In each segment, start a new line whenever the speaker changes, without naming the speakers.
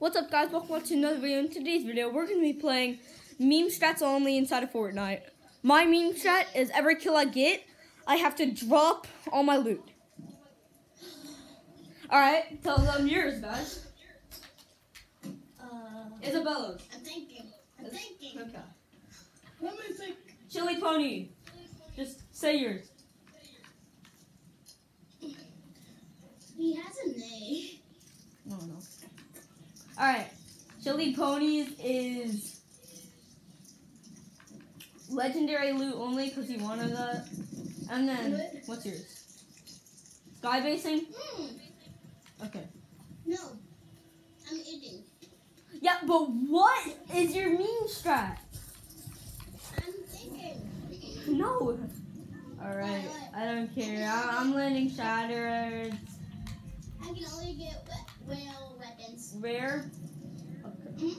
What's up guys, welcome to another video. In today's video, we're going to be playing meme strats only inside of Fortnite. My meme strat is every kill I get, I have to drop all my loot. Alright, tell them yours guys.
Uh,
Isabella's.
I'm thinking. I'm thinking.
Okay.
Let me think.
Chili Pony. Just say yours.
He has a name.
I don't know. Alright. Chili Ponies is legendary loot only because he wanted that. And then, what's yours? Sky basing?
Hmm.
Okay.
No. I'm eating.
Yeah, but what is your meme strat?
I'm thinking.
No. Alright, I don't care. I- I'm landing shattered.
I can only get we- weapons.
Rare. Okay.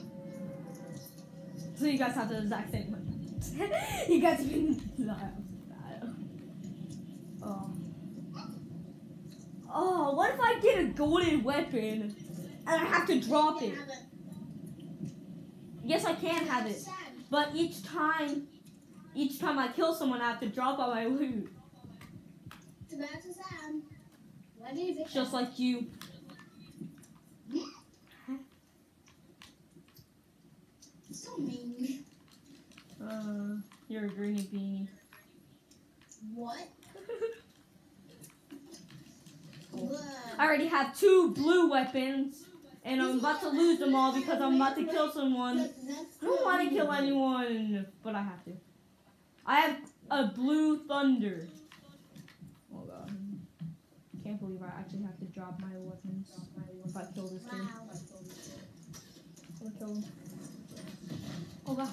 So you guys have the exact same one. you guys have can. Oh. Oh, what if I get a golden weapon and I have to drop it? Yes, I can have it. But each time, each time I kill someone, I have to drop all my loot.
To sad. Why do you
Just like you.
so mean?
Uh, you're a greeny beanie.
What?
I already have two blue weapons, and I'm about to lose them all because I'm about to kill someone. I don't want to kill anyone, but I have to. I have a blue thunder. Oh god. Can't believe I actually have to drop my weapons if I kill this.
Wow.
I'm gonna kill him. Oh god.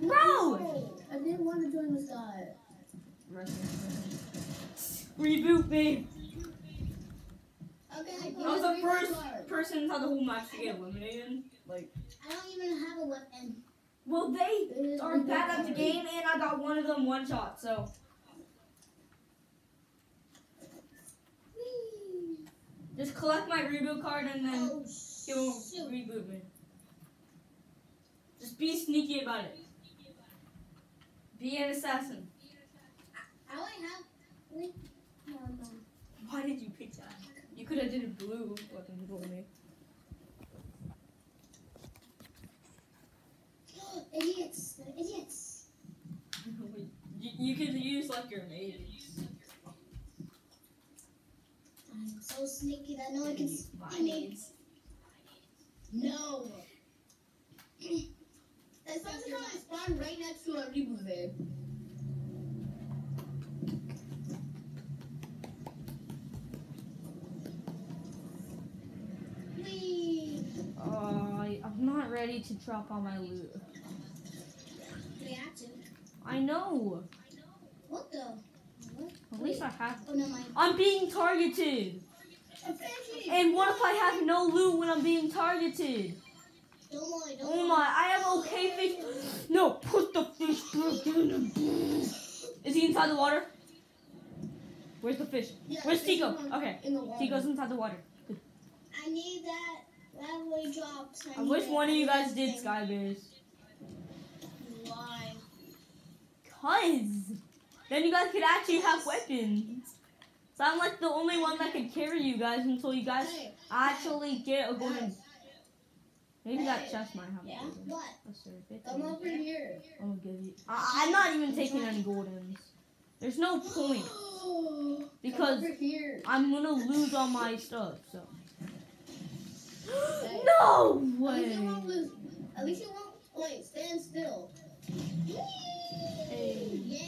Bro!
I didn't want to join this guy.
Reboot me!
Okay,
I was the first person inside the whole match to get eliminated. Like,
I don't even have a weapon.
well, they are bad at the game, and I got one of them one shot, so.
Whee!
Just collect my reboot card and then
Oh,
he'll
shoot.
reboot me. Just be sneaky about it. Be an assassin.
I only have. Wait. No, no.
Why did you pick that? You could have did a blue weapon for me.
idiots! Idiots!
you, you could use like grenades.
I'm so sneaky that no one can see me. No. It's supposed come right next to a reboot there. Whee!
Uh, I- I'm not ready to drop all my loot. I know.
What the? What?
At least I have.
Oh no, my.
I'm being targeted. And what if I have no loot when I'm being targeted?
Don't worry, don't
Oh
worry.
my, I have okay fish. No, put the fish back in the Is he inside the water? Where's the fish?
Yeah,
Where's Tico?
in
Okay,
In the.
Tico's inside the water.
I need that. That way drops.
I
need
wish one of you
I
guys did. Sky Bears.
Why?
Cause then you guys could actually have weapons. So I'm like the only one that could carry you guys until you guys actually get a golden. Maybe that chest might have a
Yeah.
golden.
What?
Let's see if it
Come over here.
I'm gonna give you. I, I'm not even taking any goldens. There's no point because. I'm gonna lose all my stuff. So. no
At least you won't
way.
lose. At least you won't. Wait, stand still.
Hey.
Yeah.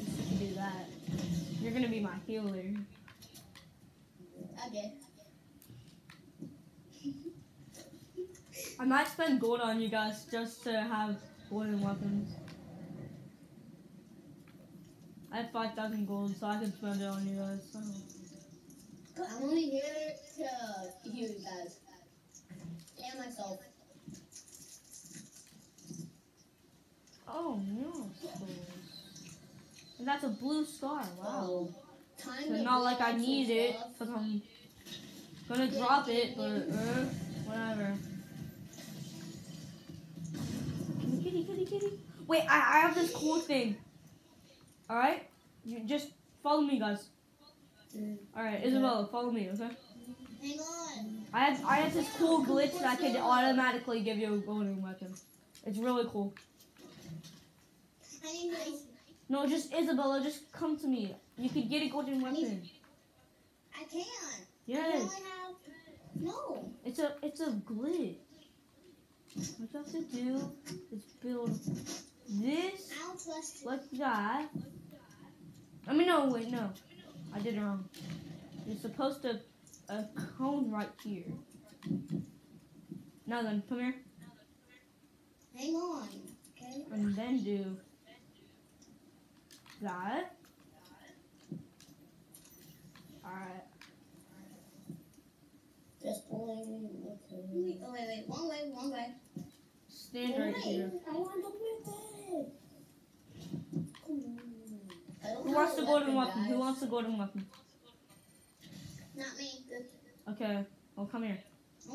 You can do that. You're gonna be my healer.
Okay.
I might spend gold on you guys just to have golden weapons. I have 5,000 gold, so I can spend it on you guys. So.
I'm only here to heal you guys. And myself.
Oh, no. And that's a blue star. Wow.
Time
But
to
not like I need it, because I'm Gonna drop it, but uh, whatever. Kitty, kitty, kitty. Wait, I, I have this cool thing. All right, you just follow me, guys. Mm. All right, Isabella, follow me, okay?
Hang on.
I have I have this cool glitch that can automatically give you a golden weapon. It's really cool.
I.
No, just Isabella, just come to me. You could get a golden weapon.
I can't. I
Yes,
only have. No.
it's a it's a glitch. What you have to do is build this
I don't trust you.
like that. I mean, no, wait, no, I did it wrong. You're supposed to a cone right here. Now then, come here,
Hang on. Okay.
and then do that. All right.
Just pulling. Okay. Wait, oh, wait, wait. One way, one way.
Stand right here.
I want to whip it. Come on.
Who wants
to
the golden
weapon,
weapon? Who
guys.
wants the golden weapon?
Not me.
Okay. Well, come here.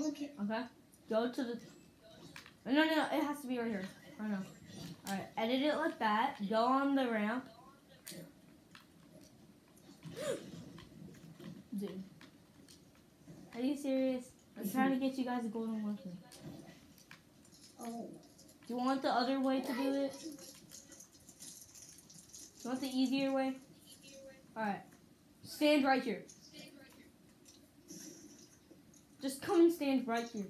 Okay.
Okay. Go to the. No, no, no. It has to be right here. I know. All right. Edit it like that. Go on the ramp. Dude. Are you serious? I'm trying to get you guys a golden weapon.
Oh.
Do you want the other way to do it? Do you want the easier way? Alright. Stand right here. Just come and stand right here.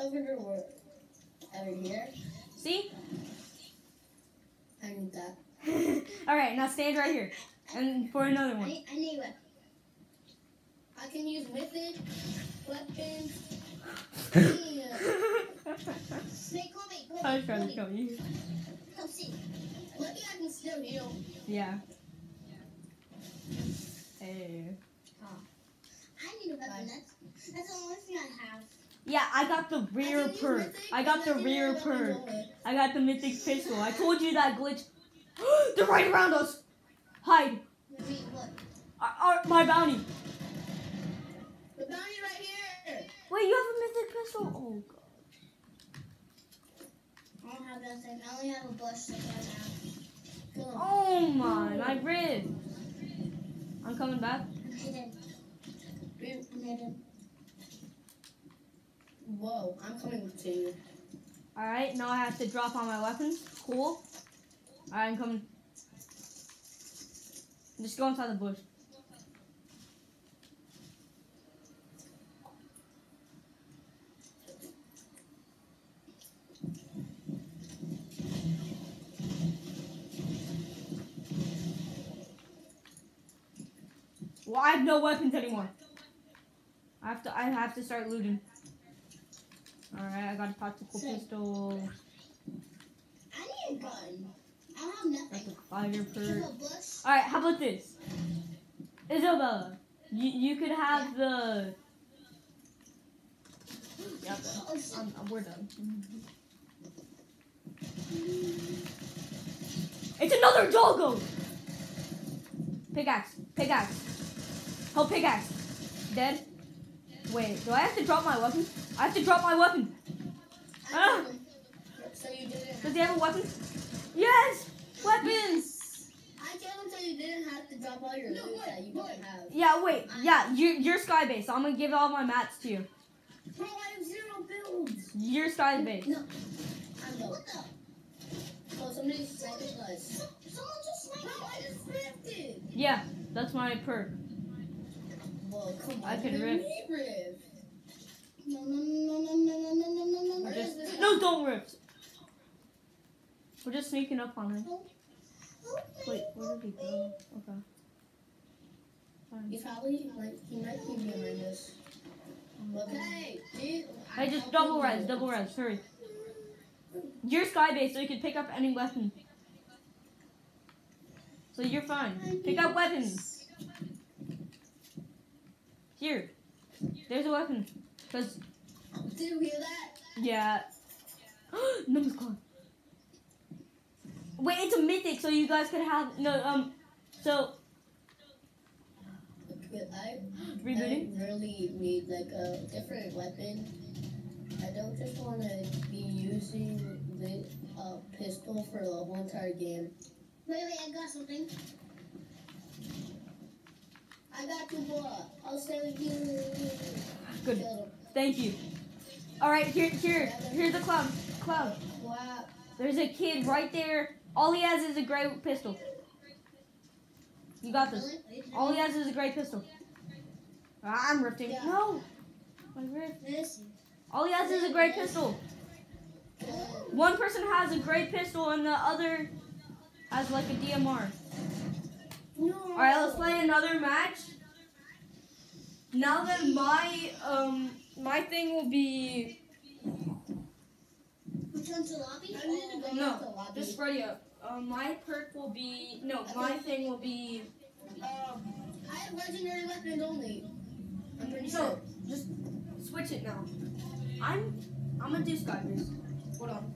Over here. Over here.
See?
I need that.
Alright, now stand right here. And for another one.
I need a I can use whipping, weapons. Snake, come me. Come
I
me.
was trying to kill you.
Come see. Lucky I can still heal.
Yeah. Hey.
I need a weapon. That's, that's the only thing I have.
Yeah, I got the rear perk.
mythic,
I got the rear perk. I got the mythic pistol. I told you that glitch. They're right around us. Hide.
Mean, what?
Uh, uh, my bounty.
The bounty right here.
Wait, you have a mythic pistol? Oh god.
I don't have that thing. I only have a bush stick right now.
Oh my, my rib. I'm coming back.
I'm hidden. I'm hidden. Whoa, I'm coming to you.
Alright, now I have to drop all my weapons. Cool. Alright, I'm coming. Just go inside the bush. Well, I have no weapons anymore. I have to. I have to start looting. All right, I got a tactical pistol.
I need a gun. I don't have nothing.
a fighter
Just
perk. All right, how about this, Isabella? You you could have the. Yep,
Oh.
I'm, I'm- we're done. It's another doggo. Pickaxe, pickaxe. Help pickaxe. Dead. Wait, do I have to drop my weapon? I have to drop my weapon. Ah.
So you didn't.
Does he have a weapon? Yes, weapons.
I gave him so you didn't have to drop all your loot that you don't have.
Yeah, wait. Yeah, you're, you're sky base. I'm gonna give all my mats to you.
Bro, I have zero builds.
You're sky base.
No. I'm low. What? Oh, somebody's sniping us. Someone just sniped. Bro, I just ripped it.
Yeah, that's my perk.
Whoa, come on.
I could
Let
rip.
rip. No, no, no, no, no, no, no, no, no, no.
Just,
is
no, don't rip. We're just sneaking up on him.
Help
Wait,
me,
where did he go? Okay. Fine.
He's probably like he might be behind us. Okay, dude.
Hey, just double res, double res, hurry. You're sky base, so you can pick up any weapon. So you're fine. Pick up weapons. Here. There's a weapon. Cause
Did you hear that?
yeah. Numbers clock. Wait, it's a mythic, so you guys could have no um. So
Good. I
I,
Rebooting.
I really need like a different weapon. I don't just want to be using the uh, pistol for the whole entire game. Wait, wait, I got something. I got two more. I'll stay with you.
Good. Thank you. All right, here, here, here's the club. Club.
Wow.
There's a kid right there. All he has is a gray pistol. You got this. All he has is a gray pistol. Ah, I'm rifting.
Yeah.
No. My rift.
This.
All he has is a gray pistol. One person has a gray pistol and the other has like a DMR.
No.
All right, let's play another match. Now that my um my thing will be
Which one's the lobby? I need to go
No,
to the lobby.
just ready up. Um, my perk will be no, my thing will be um
I have legendary weapons only. I'm pretty
so
sure.
just switch it now. I'm I'm gonna do skybase. Hold on.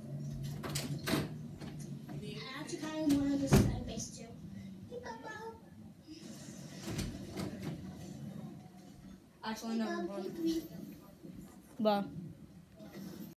I actually kind of want to do sky base too.
Actually, mind. Bye.